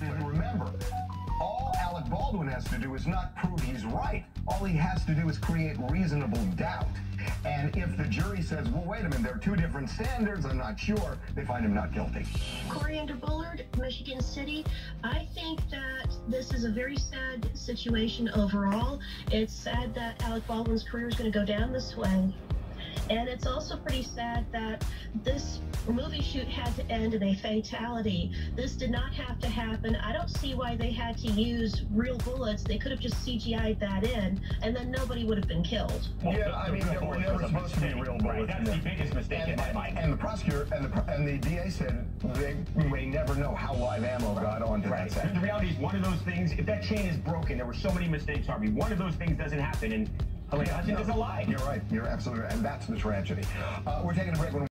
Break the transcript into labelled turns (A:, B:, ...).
A: And remember, all Alec Baldwin has to do is not prove he's right. All he has to do is create reasonable doubt. And if the jury says, well, wait a minute, there are two different standards, I'm not sure, they find him not guilty.
B: Koriander Bullard, Michigan City. I think that this is a very sad situation overall. It's sad that Alec Baldwin's career is going to go down this way. And it's also pretty sad that this movie shoot had to end in a fatality. This did not have to happen. I don't see why they had to use real bullets. They could have just CGI'd that in, and then nobody would have been killed.
A: Well, yeah, I mean, there were never supposed to be real bullets.
C: Right, that's the biggest mistake
A: and,
C: in my mind.
A: And the prosecutor and the, and the DA said they may never know how live ammo got onto
C: Right.
A: that set.
C: The reality is, one of those things, if that chain is broken, there were so many mistakes, Harvey. One of those things doesn't happen, and Halyna Hutchins
A: No,
C: doesn't lie.
A: You're right. You're absolutely right. And that's the tragedy. Uh, we're taking a break. When